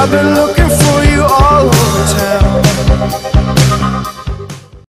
I've been looking for